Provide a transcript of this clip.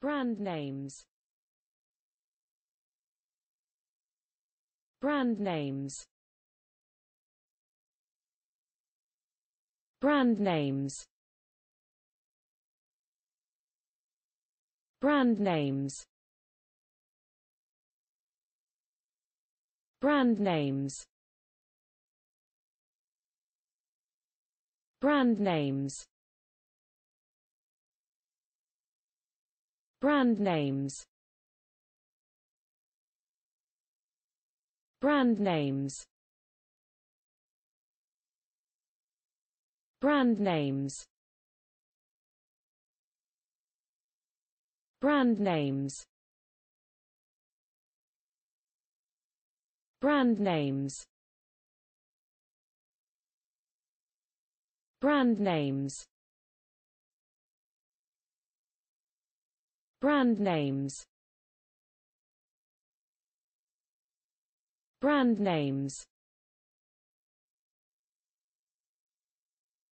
brand names. Brand names. Brand names. Brand names. Brand names. Brand names brand names. Brand names. Brand names. Brand names. Brand names. Brand names brand names. Brand names